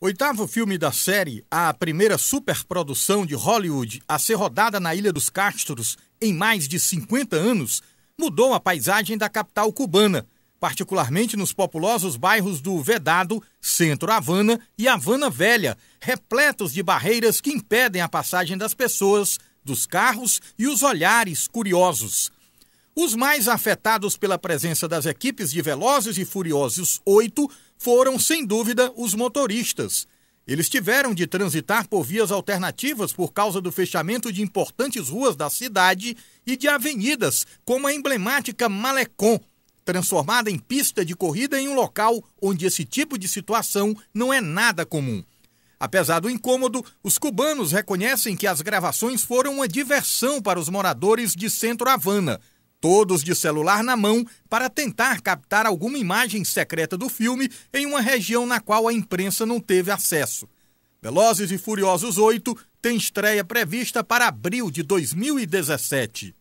Oitavo filme da série, a primeira superprodução de Hollywood a ser rodada na Ilha dos Castros em mais de 50 anos, mudou a paisagem da capital cubana, particularmente nos populosos bairros do Vedado, Centro Havana e Havana Velha, repletos de barreiras que impedem a passagem das pessoas, dos carros e os olhares curiosos. Os mais afetados pela presença das equipes de Velozes e Furiosos 8 foram, sem dúvida, os motoristas. Eles tiveram de transitar por vias alternativas por causa do fechamento de importantes ruas da cidade e de avenidas, como a emblemática Malecon, transformada em pista de corrida em um local onde esse tipo de situação não é nada comum. Apesar do incômodo, os cubanos reconhecem que as gravações foram uma diversão para os moradores de Centro Havana todos de celular na mão, para tentar captar alguma imagem secreta do filme em uma região na qual a imprensa não teve acesso. Velozes e Furiosos 8 tem estreia prevista para abril de 2017.